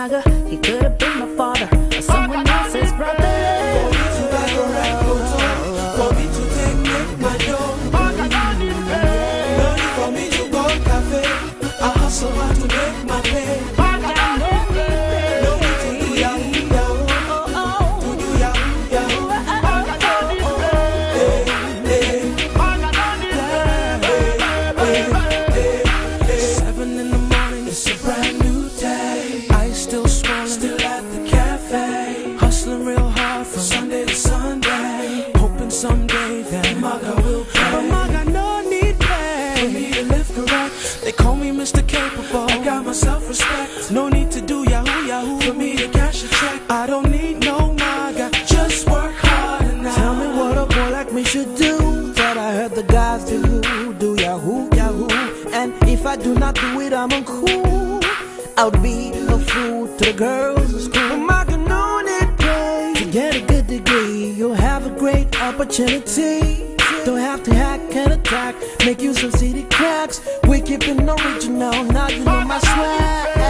maga. He could have been my father or someone else's brother. For me to for me to go cafe. I hustle hard to make my yahoo yahoo. Seven in the morning, it's a brand new I heard guys do, do yahoo, yahoo. And if I do not do it, I'm uncool. I'll be a fool to the girls in school. Not gonna need pay to get a good degree. You'll have a great opportunity. Don't have to hack and attack. Make use of city cracks. We keep it original. Now you know my swag.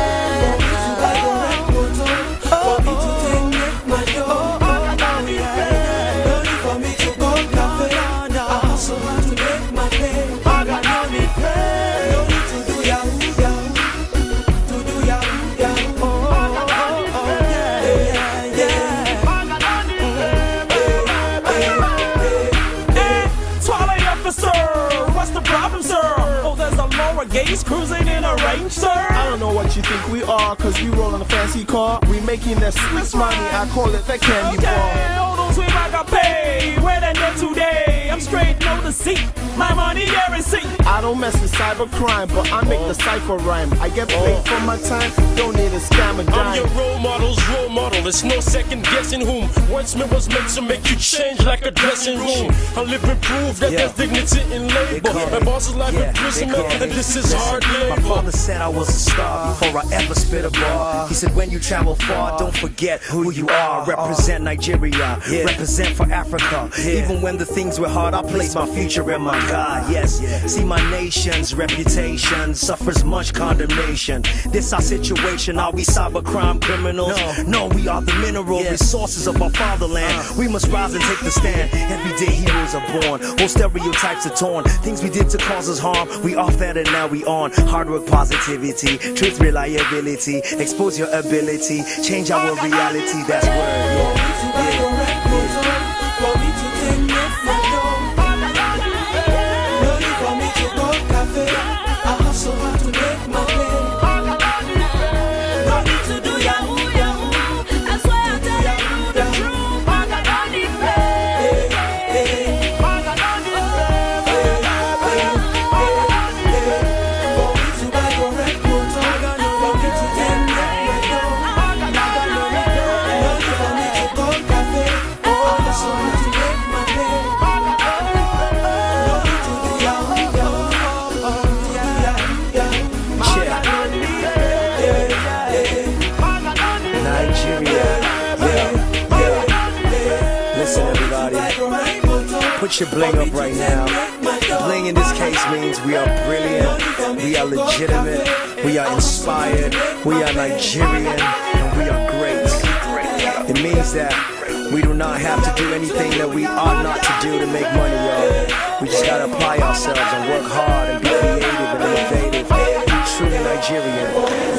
Gaze cruising in a range, sir. I don't know what you think we are, cause we roll in a fancy car. We making that Swiss money, I call it the candy Okay, bar. all those I got paid. Where they today? I'm straight, no deceit. My money, there is. I don't mess with cybercrime, but I make the cipher rhyme. I get paid uh. for my time, don't need a scam a I'm your role model's role model. There's no second guessing whom. Wordsmith was meant to make you change like a dressing room. I live and prove that Yeah. there's dignity in labor. My me- boss is life yeah, imprisonment, they and this is hard labor. My father said I was a star before I ever spit a bar. He said, when you travel far, don't forget who you are. Represent Nigeria, represent for Africa. Even when the things were hard, I placed my future in my God. Yes, see, my nation's reputation suffers much condemnation. This our situation. Are we cybercrime criminals? No, we are the mineral resources of our fatherland. Uh. We must rise and take the stand. Every day heroes are born. All stereotypes are torn. Things we did to cause us harm. We off that and now we on. Hard work, positivity, truth, reliability. Expose your ability. Change our reality. That's word. For me to Yeah. Put your bling up right now. Bling in this case means we are brilliant, we are legitimate, we are inspired, we are Nigerian, and we are great. It means that we do not have to do anything that we ought not to do to make money, y'all. We just gotta apply ourselves and work hard and be creative and innovative. Be truly Nigerian.